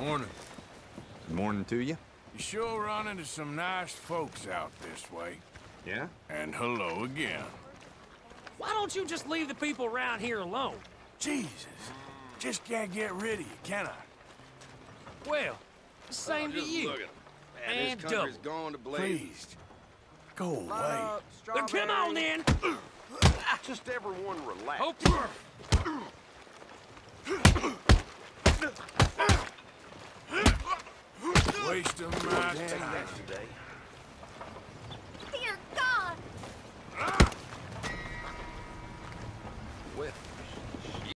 Morning. Good morning to you. You sure run into some nice folks out this way. Yeah? And hello again. Why don't you just leave the people around here alone? Jesus. Just can't get rid of you, can I? Well, same to you. Man, And this country's double. going to blaze. Please. Go away. Then come on then. Just everyone relax. Hope Waste of my time. Dear God! Ah! Whip.